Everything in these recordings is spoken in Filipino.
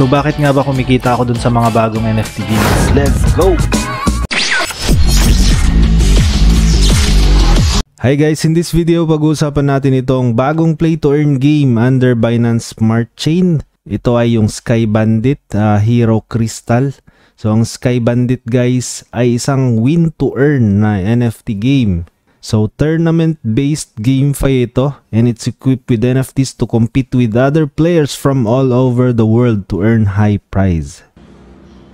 So bakit nga ba kumikita ako dun sa mga bagong NFT games? Let's go! Hi guys, in this video pag-uusapan natin itong bagong play to earn game under Binance Smart Chain. Ito ay yung Sky Bandit uh, Hero Crystal. So ang Sky Bandit guys ay isang win to earn na NFT game. So tournament based GameFi ito and it's equipped with NFTs to compete with other players from all over the world to earn high prize.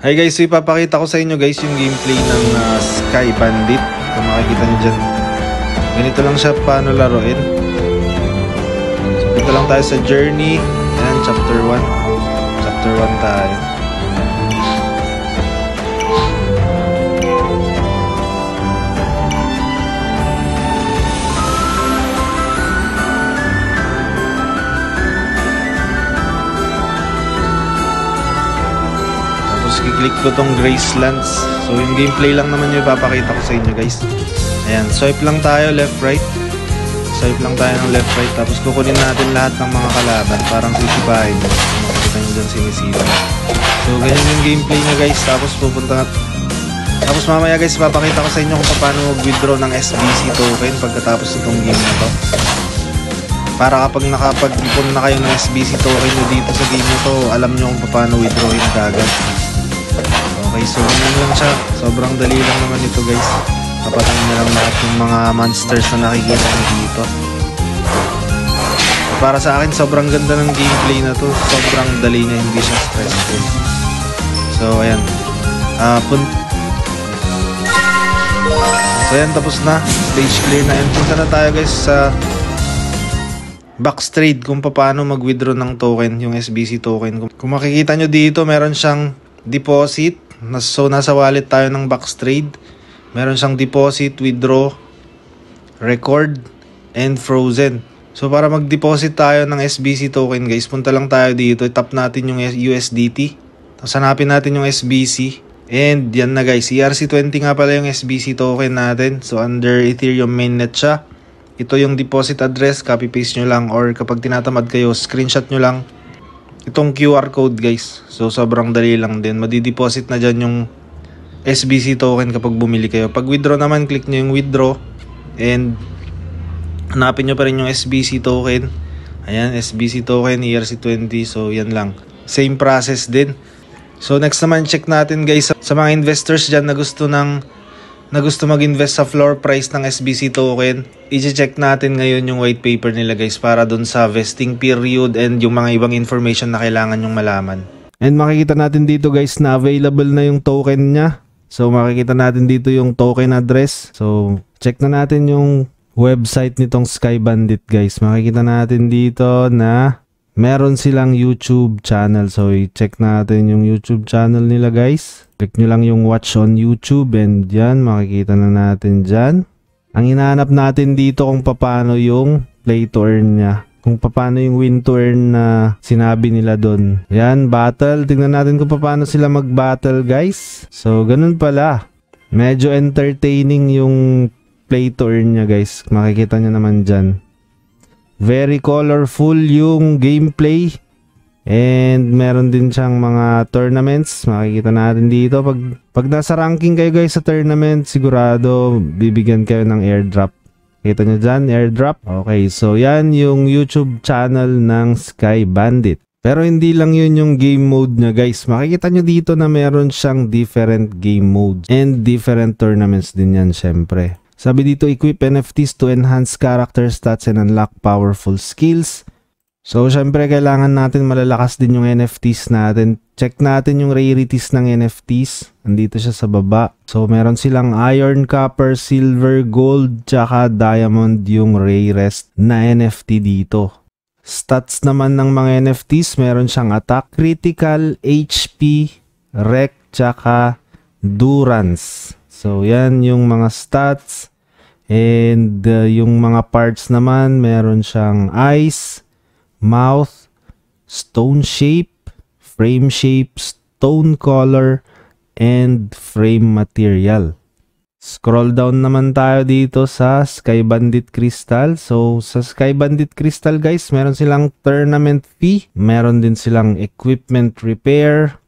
Hi guys, so ipapakita ko sa inyo guys yung gameplay ng uh, Sky Bandit. Kung makikita nyo dyan, ganito lang siya paano laruin. So dito lang tayo sa journey. Ayan, chapter 1. Chapter 1 tayo. Ko tong Gracelands. So yung gameplay lang naman yung ipapakita ko sa inyo guys. Ayan, swipe lang tayo left right. Swipe lang tayo ng left right. Tapos kukunin natin lahat ng mga kalaban. Parang sisipahin mo. Makikita nyo dyan sinisipa. So ganyan yung gameplay niya guys. Tapos pupunta tapos mamaya guys, papakita ko sa inyo kung paano mag-withdraw ng SBC token pagkatapos itong game na to. Para kapag nakapag-ipon na kayo ng SBC token nyo dito sa game na to, alam nyo kung paano withdrawin kagad. Okay, so ganyan lang siya. Sobrang dali lang naman ito guys. Kapatay na lang lahat yung mga monsters na nakikita nyo dito. Para sa akin, sobrang ganda ng gameplay na to. Sobrang dali niya, hindi siya stressful. So, ayan. Uh, pun So yan, tapos na. Stage clear na yan. Punta na tayo guys sa Backstrade kung paano mag-withdraw ng token, yung SBC token. Kung makikita nyo dito, meron siyang deposit. So nasa wallet tayo ng Backstrade. Meron siyang deposit, withdraw, record, and frozen. So para mag-deposit tayo ng SBC token guys, punta lang tayo dito. Tap natin yung USDT. Tapos hanapin natin yung SBC. And yan na guys, ERC20 nga pala yung SBC token natin. So under Ethereum mainnet siya. Ito yung deposit address, copy paste nyo lang or kapag tinatamad kayo, screenshot nyo lang itong QR code guys. So sobrang dali lang din. Madi-deposit na dyan yung SBC token kapag bumili kayo. Pag withdraw naman, click nyo yung withdraw and hanapin nyo pa rin yung SBC token. Ayan, SBC token, ERC20. So yan lang. Same process din. So next naman check natin guys sa mga investors dyan na gusto ng na gusto mag-invest sa floor price ng SBC token, i-check natin ngayon yung white paper nila guys para dun sa vesting period and yung mga ibang information na kailangan yung malaman. And makikita natin dito guys na available na yung token niya. So makikita natin dito yung token address. So check na natin yung website nitong Sky Bandit guys. Makikita natin dito na meron silang YouTube channel. So, i-check natin yung YouTube channel nila guys. Click nyo lang yung watch on YouTube and yan, makikita na natin dyan. Ang hinahanap natin dito kung paano yung play to earn niya. Kung paano yung win to earn na sinabi nila doon. Yan, battle. Tingnan natin kung paano sila mag-battle guys. So, ganun pala. Medyo entertaining yung play to earn niya guys. Makikita nyo naman dyan. Very colorful yung gameplay. And meron din siyang mga tournaments. Makikita natin dito. Pag, pag nasa ranking kayo guys sa tournament, sigurado bibigyan kayo ng airdrop. Kita nyo dyan, airdrop. Okay, so yan yung YouTube channel ng Sky Bandit. Pero hindi lang yun yung game mode niya guys. Makikita nyo dito na meron siyang different game modes. And different tournaments din yan syempre. Sabi dito, equip NFTs to enhance character stats and unlock powerful skills. So, syempre, kailangan natin malalakas din yung NFTs natin. Check natin yung rarities ng NFTs. Andito siya sa baba. So, meron silang iron, copper, silver, gold, tsaka diamond yung rarest na NFT dito. Stats naman ng mga NFTs, meron siyang attack, critical, HP, rec, tsaka endurance. So, yan yung mga stats. And uh, yung mga parts naman, meron siyang eyes, mouth, stone shape, frame shape, stone color, and frame material. Scroll down naman tayo dito sa Sky Bandit Crystal. So, sa Sky Bandit Crystal guys, meron silang tournament fee. Meron din silang equipment repair,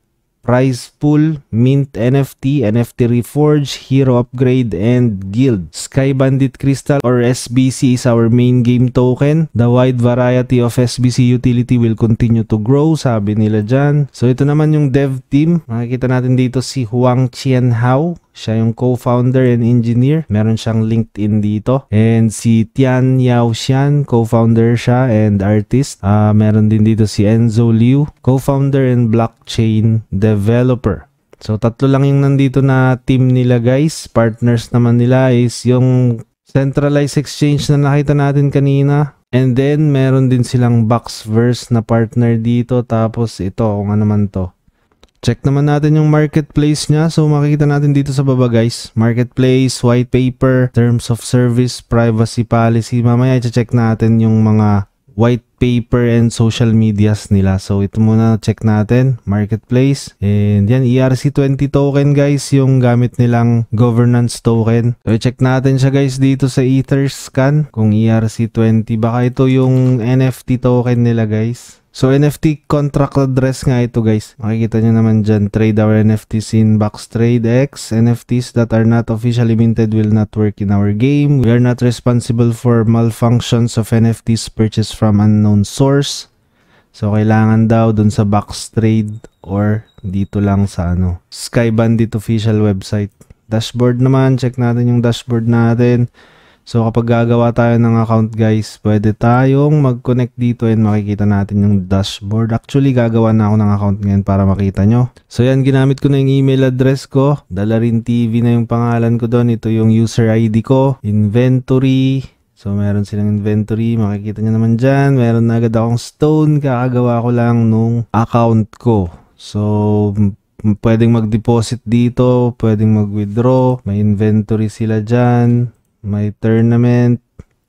prize pool, mint NFT, NFT reforge, hero upgrade, and guild. Sky Bandit Crystal or SBC is our main game token. The wide variety of SBC utility will continue to grow, sabi nila dyan. So ito naman yung dev team. Makikita natin dito si Huang Qianhao. Siya yung co-founder and engineer. Meron siyang LinkedIn dito. And si Tian Yao Xian, co-founder siya and artist. Uh, meron din dito si Enzo Liu, co-founder and blockchain developer. So tatlo lang yung nandito na team nila guys. Partners naman nila is yung centralized exchange na nakita natin kanina. And then meron din silang Boxverse na partner dito. Tapos ito, kung ano naman to. Check naman natin yung marketplace niya. So makikita natin dito sa baba guys. Marketplace, white paper, terms of service, privacy policy. Mamaya i-check natin yung mga white paper and social medias nila. So ito muna check natin, marketplace. And yan, ERC20 token guys, yung gamit nilang governance token. So check natin siya guys dito sa Etherscan kung ERC20. Baka ito yung NFT token nila guys. So NFT contract address nga ito guys. Makikita nyo naman dyan, trade our NFTs in Boxtrade X. NFTs that are not officially minted will not work in our game. We are not responsible for malfunctions of NFTs purchased from unknown source. So kailangan daw dun sa Boxtrade or dito lang sa ano, Sky Bandit official website. Dashboard naman, check natin yung dashboard natin. So kapag gagawa tayo ng account guys, pwede tayong mag-connect dito and makikita natin yung dashboard. Actually, gagawa na ako ng account ngayon para makita nyo. So yan, ginamit ko na yung email address ko. Dalarin TV na yung pangalan ko doon. Ito yung user ID ko. Inventory. So meron silang inventory. Makikita nyo naman dyan. Meron na agad akong stone. Kakagawa ko lang nung account ko. So pwedeng mag-deposit dito. Pwedeng mag-withdraw. May inventory sila dyan may tournament.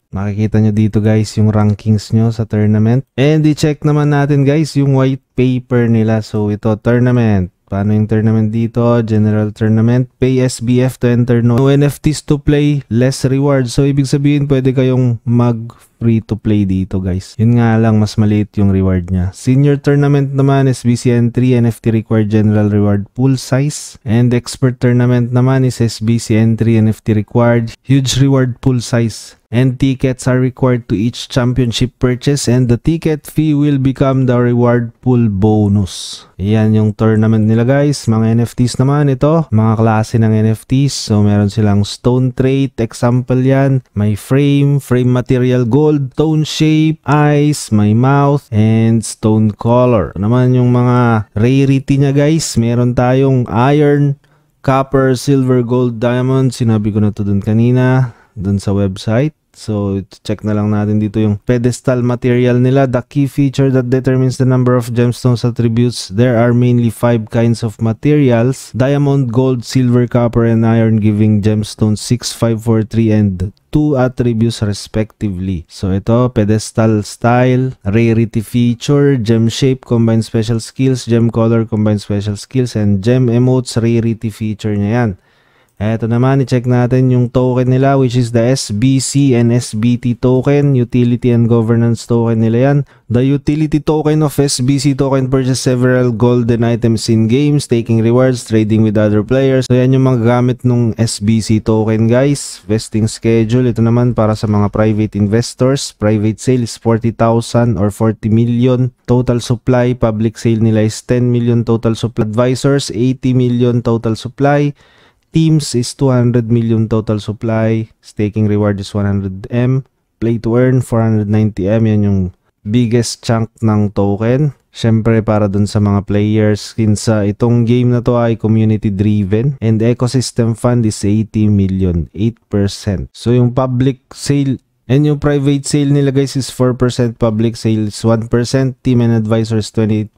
Makikita nyo dito guys yung rankings nyo sa tournament. And i-check naman natin guys yung white paper nila. So ito tournament. Paano yung tournament dito? General tournament. Pay SBF to enter no NFTs to play. Less reward. So ibig sabihin pwede kayong mag free to play dito guys. Yun nga lang mas maliit yung reward niya. Senior tournament naman is BCN3 NFT required general reward pool size. And expert tournament naman is SBCN3 NFT required huge reward pool size and tickets are required to each championship purchase and the ticket fee will become the reward pool bonus. Yan yung tournament nila guys. Mga NFTs naman ito. Mga klase ng NFTs. So meron silang stone trait. Example yan. May frame, frame material gold, tone shape, eyes, may mouth, and stone color. Ito naman yung mga rarity niya guys. Meron tayong iron, copper, silver, gold, diamond. Sinabi ko na to dun kanina dun sa website. So, check na lang natin dito yung pedestal material nila. The key feature that determines the number of gemstones attributes. There are mainly five kinds of materials. Diamond, gold, silver, copper, and iron giving gemstones 6, 5, 4, 3, and 2 attributes respectively. So ito, pedestal style, rarity feature, gem shape, combine special skills, gem color, combine special skills, and gem emotes, rarity feature niya yan. Eto naman, i-check natin yung token nila which is the SBC and SBT token, utility and governance token nila yan. The utility token of SBC token purchase several golden items in games, taking rewards, trading with other players. So yan yung mga gamit ng SBC token guys. Vesting schedule, ito naman para sa mga private investors. Private sale is 40,000 or 40 million. Total supply, public sale nila is 10 million total supply. Advisors, 80 million total supply. Teams is 200 million total supply. Staking reward is 100M. Play to earn 490M. Yan yung biggest chunk ng token. Siyempre para dun sa mga players. Kinsa itong game na to ay community driven. And ecosystem fund is 80 million. 8%. So yung public sale And yung private sale nila guys is 4%, public sale is 1%, team and advisors 28%,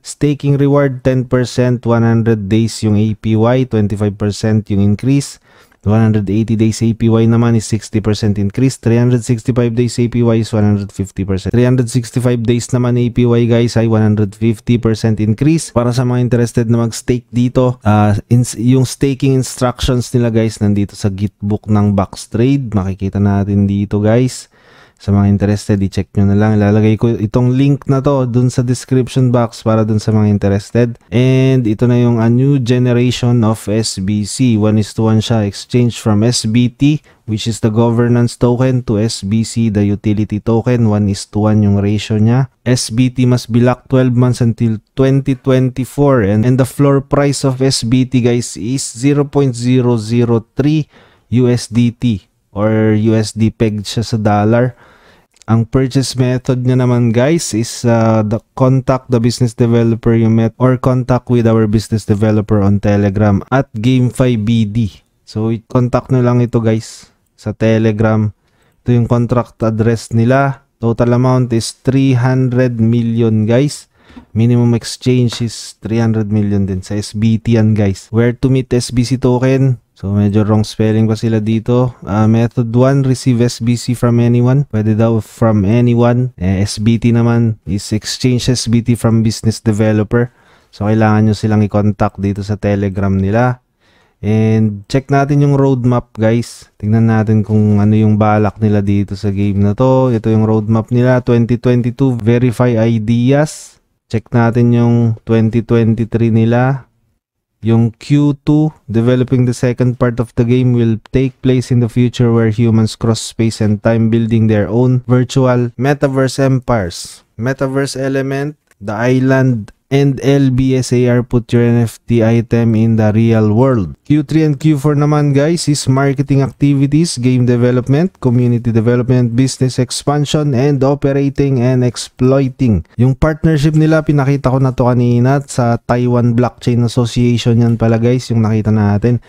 staking reward 10%, 100 days yung APY, 25% yung increase, 180 days APY naman is 60% increase. 365 days APY is 150%. 365 days naman APY guys ay 150% increase. Para sa mga interested na mag-stake dito, uh, ins- yung staking instructions nila guys nandito sa gitbook ng Boxtrade. Makikita natin dito guys. Sa mga interested, i-check nyo na lang. Ilalagay ko itong link na to dun sa description box para dun sa mga interested. And ito na yung a new generation of SBC. 1 is to 1 siya. Exchange from SBT, which is the governance token, to SBC, the utility token. 1 is to 1 yung ratio niya. SBT must be locked 12 months until 2024. And, and the floor price of SBT, guys, is 0.003 USDT or USD pegged siya sa dollar. Ang purchase method niya naman guys is uh, the contact the business developer you met or contact with our business developer on Telegram at Game5BD. So contact nyo lang ito guys sa Telegram. Ito yung contract address nila. Total amount is 300 million guys. Minimum exchange is 300 million din sa SBT yan guys. Where to meet SBC token? So medyo wrong spelling pa sila dito. Uh, method 1, receive SBC from anyone. Pwede daw from anyone. Eh, SBT naman is exchange SBT from business developer. So kailangan nyo silang i-contact dito sa Telegram nila. And check natin yung roadmap guys. Tingnan natin kung ano yung balak nila dito sa game na to. Ito yung roadmap nila 2022 verify ideas. Check natin yung 2023 nila. Yung Q2, developing the second part of the game will take place in the future where humans cross space and time building their own virtual metaverse empires. Metaverse element, the island and LBSAR put your NFT item in the real world. Q3 and Q4 naman guys is marketing activities, game development, community development, business expansion, and operating and exploiting. Yung partnership nila, pinakita ko na to kanina sa Taiwan Blockchain Association yan pala guys, yung nakita natin.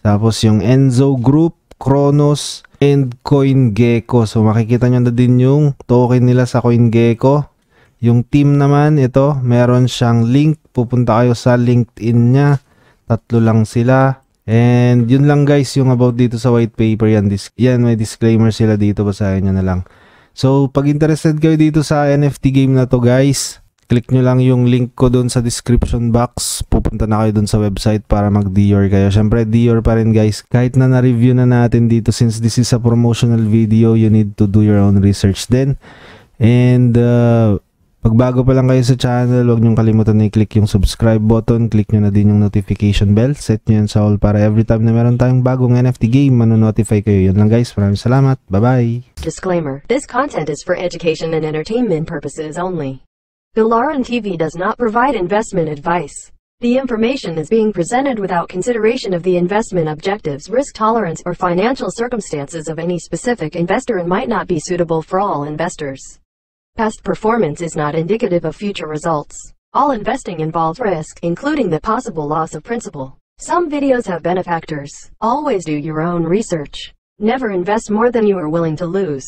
Tapos yung Enzo Group, Kronos, and CoinGecko. So makikita nyo na din yung token nila sa CoinGecko. Yung team naman, ito, meron siyang link. Pupunta kayo sa LinkedIn niya. Tatlo lang sila. And yun lang guys, yung about dito sa white paper yan. Dis yan, may disclaimer sila dito. Basahin nyo na lang. So, pag interested kayo dito sa NFT game na to guys, click nyo lang yung link ko doon sa description box. Pupunta na kayo doon sa website para mag-Dior kayo. Siyempre, Dior pa rin guys. Kahit na na-review na natin dito since this is a promotional video, you need to do your own research then. And, uh, pag bago pa lang kayo sa channel, huwag niyong kalimutan na i-click yung subscribe button. Click nyo na din yung notification bell. Set nyo yan sa all para every time na meron tayong bagong NFT game, manonotify kayo. Yun lang guys. Maraming salamat. Bye-bye. Disclaimer. This content is for education and entertainment purposes only. Galaran TV does not provide investment advice. The information is being presented without consideration of the investment objectives, risk tolerance, or financial circumstances of any specific investor and might not be suitable for all investors. Past performance is not indicative of future results. All investing involves risk, including the possible loss of principal. Some videos have benefactors. Always do your own research. Never invest more than you are willing to lose.